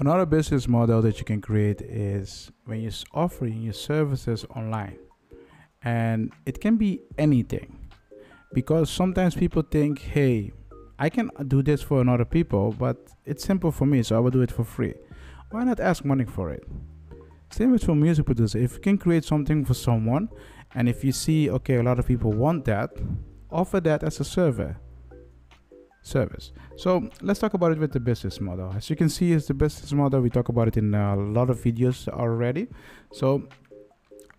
Another business model that you can create is when you're offering your services online. And it can be anything. Because sometimes people think, hey, I can do this for another people, but it's simple for me, so I will do it for free. Why not ask money for it? Same with for music producer. If you can create something for someone, and if you see, okay, a lot of people want that, offer that as a server service. So let's talk about it with the business model. As you can see, is the business model. We talk about it in a lot of videos already. So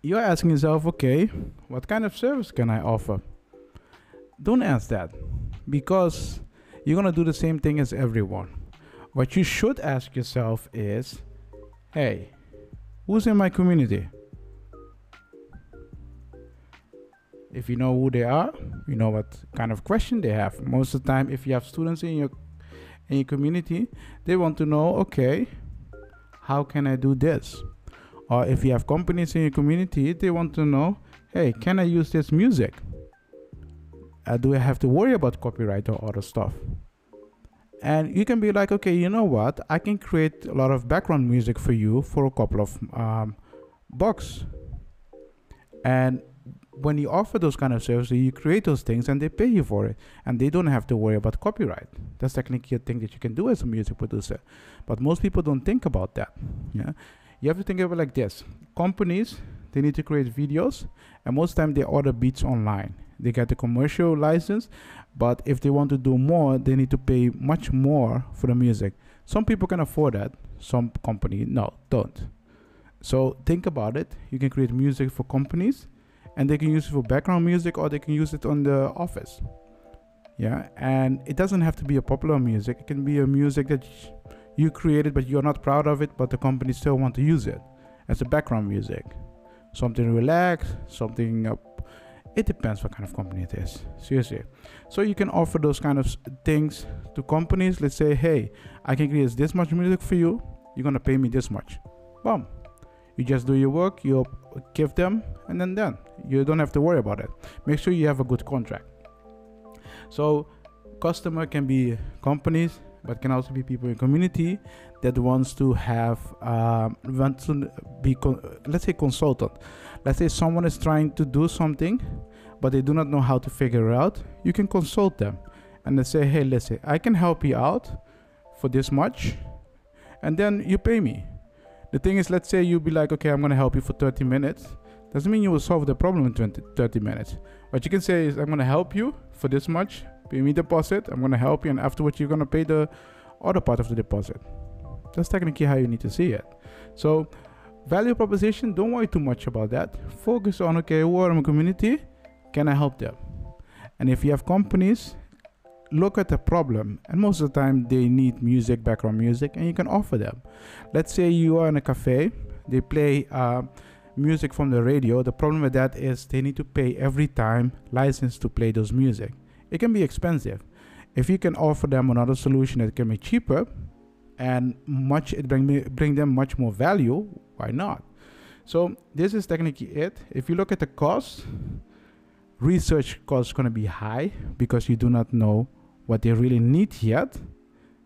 you're asking yourself, okay, what kind of service can I offer? Don't ask that because you're gonna do the same thing as everyone. What you should ask yourself is, hey, who's in my community? If you know who they are you know what kind of question they have. Most of the time if you have students in your in your community they want to know okay how can i do this? Or if you have companies in your community they want to know hey can i use this music? Uh, do i have to worry about copyright or other stuff? And you can be like okay you know what? I can create a lot of background music for you for a couple of um, bucks. And when you offer those kind of services, you create those things and they pay you for it, and they don't have to worry about copyright. That's technically a thing that you can do as a music producer, but most people don't think about that. Yeah, you have to think of it like this: companies they need to create videos, and most time they order beats online. They get the commercial license, but if they want to do more, they need to pay much more for the music. Some people can afford that. Some company no don't. So think about it. You can create music for companies and they can use it for background music or they can use it on the office. Yeah and it doesn't have to be a popular music. It can be a music that you created but you're not proud of it but the company still want to use it as a background music. Something relaxed something it depends what kind of company it is seriously. So you can offer those kind of things to companies. Let's say hey i can create this much music for you. You're gonna pay me this much. Boom you just do your work you give them and then done. You don't have to worry about it. Make sure you have a good contract. So customer can be companies but can also be people in community that wants to have um, want to be let's say consultant. Let's say someone is trying to do something but they do not know how to figure it out. You can consult them and they say hey listen i can help you out for this much and then you pay me the thing is, let's say you'll be like, okay, I'm gonna help you for 30 minutes. Doesn't mean you will solve the problem in 20, 30 minutes. What you can say is, I'm gonna help you for this much, pay me deposit. I'm gonna help you, and afterwards you're gonna pay the other part of the deposit. That's technically how you need to see it. So, value proposition, don't worry too much about that. Focus on, okay, who are my community? Can I help them? And if you have companies look at the problem and most of the time they need music background music and you can offer them. Let's say you are in a cafe they play uh, music from the radio. The problem with that is they need to pay every time license to play those music. It can be expensive. If you can offer them another solution that can be cheaper and much it bring me bring them much more value why not? So this is technically it. If you look at the cost research cost is going to be high because you do not know what they really need yet.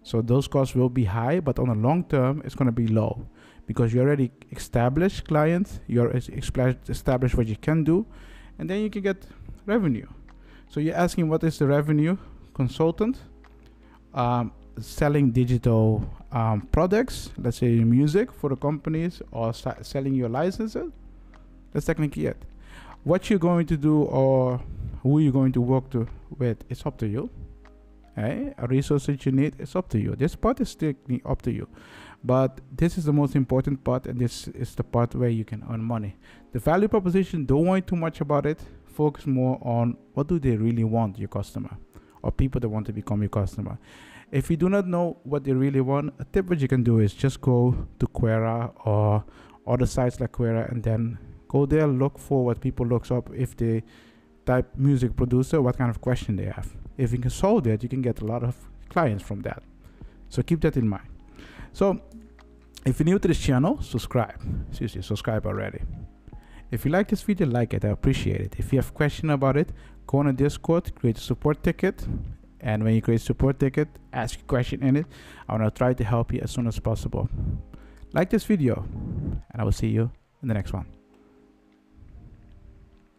So those costs will be high, but on a long term, it's going to be low because you already established clients, you're established what you can do, and then you can get revenue. So you're asking what is the revenue? Consultant, um, selling digital um, products, let's say music for the companies, or selling your licenses. That's technically it. What you're going to do or who you're going to work to with, it's up to you Eh? hey, a resource that you need it's up to you. This part is still up to you. But this is the most important part and this is the part where you can earn money. The value proposition don't worry too much about it. Focus more on what do they really want your customer or people that want to become your customer. If you do not know what they really want a tip what you can do is just go to quora or other sites like quora and then go there look for what people looks up. If they type music producer what kind of question they have. If you can solve that you can get a lot of clients from that. So keep that in mind. So if you're new to this channel subscribe. Seriously subscribe already. If you like this video like it. I appreciate it. If you have question about it go on a discord create a support ticket. And when you create a support ticket ask a question in it. I want to try to help you as soon as possible. Like this video and i will see you in the next one